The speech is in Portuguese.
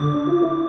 Música